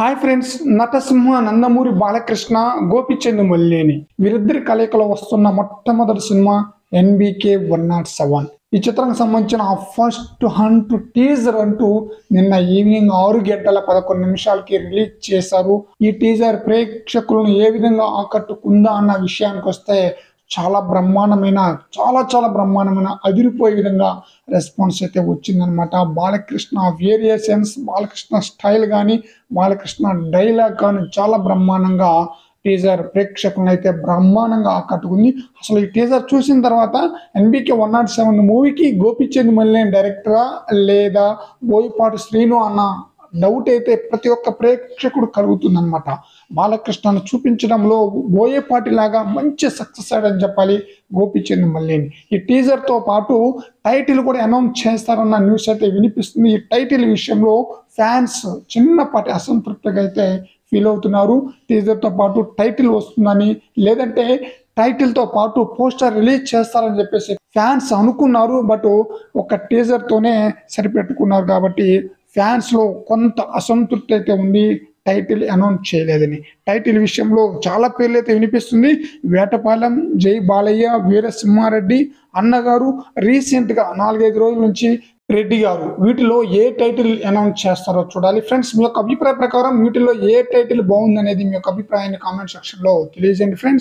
Hi friends నటసింహ నందమూరి బాలకృష్ణ గోపిచంద్ మల్లేని వీరిద్దరి కలయికలో వస్తున్న మొట్టమొదటి cinema NBK one not seven. ఈ చిత్రానికి సంబంధించిన ఫస్ట్ హంట్ టీజర్ అంటూ నిన్న ఈవినింగ్ ఆరు గంటల పదకొండు నిమిషాలకి రిలీజ్ చేశారు. ఈ టీజర్ ప్రేక్షకులను ఏ విధంగా ఆకట్టుకుందా అన్న విషయానికి వస్తే చాలా బ్రహ్మాండమైన చాలా చాలా బ్రహ్మాండమైన అదిరిపోయే విధంగా రెస్పాన్స్ అయితే వచ్చిందనమాట బాలకృష్ణ వేరియేషన్స్ బాలకృష్ణ స్టైల్ కానీ బాలకృష్ణ డైలాగ్ కానీ చాలా బ్రహ్మాండంగా టీజర్ ప్రేక్షకులను అయితే బ్రహ్మాండంగా ఆకట్టుకుంది. అసలు ఈ టీజర్ చూసిన తర్వాత ఎన్బికే వన్ నాట్ సెవెన్ మూవీకి గోపిచంద్ మల్లేని డైరెక్టరా లేదా బోయపాటి శ్రీను అన్న డౌట్ అయితే ప్రతి ఒక్క ప్రేక్షకుడు కలుగుతుందన్నమాట. బాలకృష్ణను చూపించడంలో బోయేపాటి లాగా మంచి సక్సెస్ అయ్యాడని చెప్పాలి గోపిచంద్ మల్లేని. ఈ టీజర్తో పాటు టైటిల్ కూడా అనౌన్స్ చేస్తారన్న న్యూస్ అయితే వినిపిస్తుంది. ఈ టైటిల్ విషయంలో ఫ్యాన్స్ చిన్నపాటి అసంతృప్తిగా అయితే ఫీల్ అవుతున్నారు. టీజర్తో పాటు టైటిల్ వస్తుందని లేదంటే టైటిల్తో పాటు పోస్టర్ రిలీజ్ చేస్తారని చెప్పేసి ఫ్యాన్స్ అనుకున్నారు. బట్ ఒక టీజర్తోనే సరిపెట్టుకున్నారు కాబట్టి ఫ్యాన్స్లో కొంత అసంతృప్తి అయితే ఉంది. టైటిల్ అనౌన్స్ చేయలేదని. టైటిల్ విషయంలో చాలా పేర్లు అయితే వినిపిస్తుంది. వేటపాలెం జై బాలయ్య వీరసింహారెడ్డి అన్నగారు రీసెంట్గా నాలుగైదు రోజుల నుంచి రెడ్డి గారు వీటిలో ఏ టైటిల్ అనౌన్స్ చేస్తారో చూడాలి. ఫ్రెండ్స్ మీ యొక్క అభిప్రాయ ప్రకారం వీటిలో ఏ టైటిల్ బాగుందనేది మీ యొక్క అభిప్రాయాన్ని కామెంట్ సెక్షన్లో తెలియజేయండి ఫ్రెండ్స్.